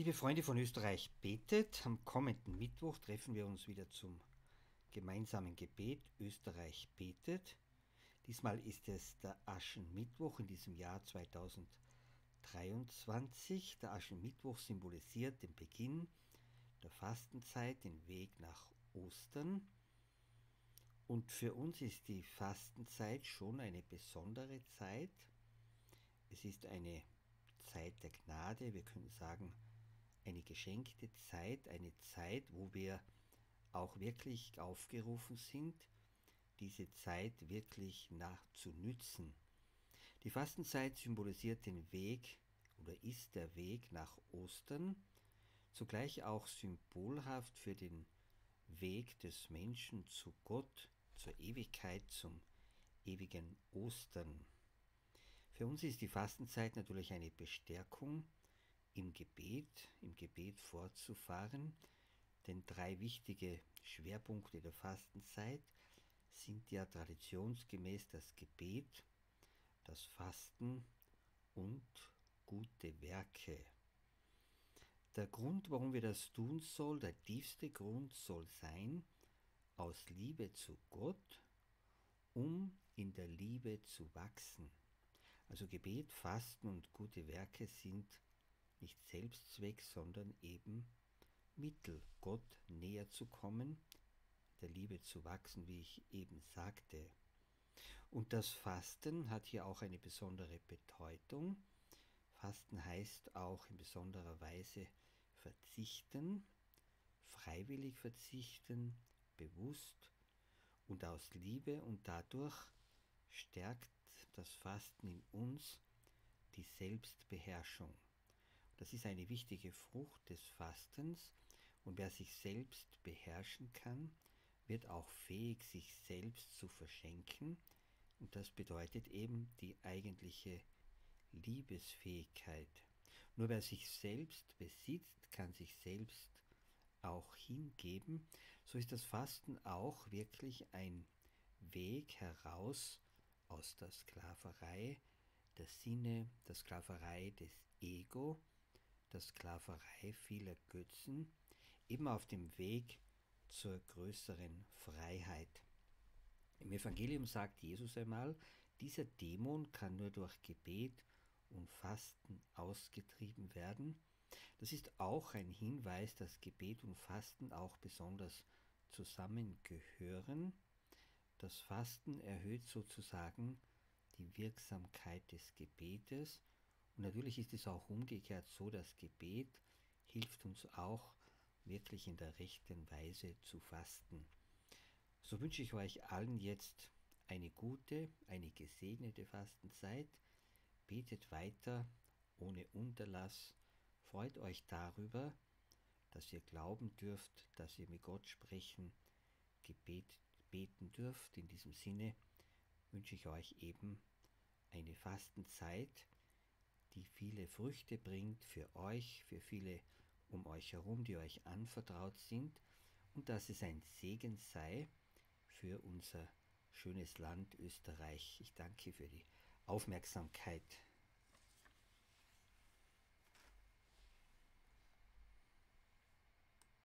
Liebe Freunde von Österreich betet, am kommenden Mittwoch treffen wir uns wieder zum gemeinsamen Gebet Österreich betet. Diesmal ist es der Aschenmittwoch in diesem Jahr 2023. Der Aschenmittwoch symbolisiert den Beginn der Fastenzeit, den Weg nach Ostern. Und für uns ist die Fastenzeit schon eine besondere Zeit. Es ist eine Zeit der Gnade, wir können sagen, eine geschenkte Zeit, eine Zeit, wo wir auch wirklich aufgerufen sind, diese Zeit wirklich nachzunützen. Die Fastenzeit symbolisiert den Weg oder ist der Weg nach Ostern, zugleich auch symbolhaft für den Weg des Menschen zu Gott, zur Ewigkeit, zum ewigen Ostern. Für uns ist die Fastenzeit natürlich eine Bestärkung, im Gebet, im Gebet fortzufahren, denn drei wichtige Schwerpunkte der Fastenzeit sind ja traditionsgemäß das Gebet, das Fasten und gute Werke. Der Grund, warum wir das tun sollen, der tiefste Grund soll sein, aus Liebe zu Gott, um in der Liebe zu wachsen. Also Gebet, Fasten und gute Werke sind nicht Selbstzweck, sondern eben Mittel, Gott näher zu kommen, der Liebe zu wachsen, wie ich eben sagte. Und das Fasten hat hier auch eine besondere Bedeutung. Fasten heißt auch in besonderer Weise verzichten, freiwillig verzichten, bewusst und aus Liebe und dadurch stärkt das Fasten in uns die Selbstbeherrschung. Das ist eine wichtige Frucht des Fastens und wer sich selbst beherrschen kann, wird auch fähig, sich selbst zu verschenken und das bedeutet eben die eigentliche Liebesfähigkeit. Nur wer sich selbst besitzt, kann sich selbst auch hingeben. So ist das Fasten auch wirklich ein Weg heraus aus der Sklaverei der Sinne, der Sklaverei des Ego der Sklaverei vieler Götzen, eben auf dem Weg zur größeren Freiheit. Im Evangelium sagt Jesus einmal, dieser Dämon kann nur durch Gebet und Fasten ausgetrieben werden. Das ist auch ein Hinweis, dass Gebet und Fasten auch besonders zusammengehören. Das Fasten erhöht sozusagen die Wirksamkeit des Gebetes und natürlich ist es auch umgekehrt so, das Gebet hilft uns auch wirklich in der rechten Weise zu fasten. So wünsche ich euch allen jetzt eine gute, eine gesegnete Fastenzeit. Betet weiter ohne Unterlass. Freut euch darüber, dass ihr glauben dürft, dass ihr mit Gott sprechen, Gebet beten dürft. In diesem Sinne wünsche ich euch eben eine Fastenzeit, die viele Früchte bringt für euch, für viele um euch herum, die euch anvertraut sind, und dass es ein Segen sei für unser schönes Land Österreich. Ich danke für die Aufmerksamkeit.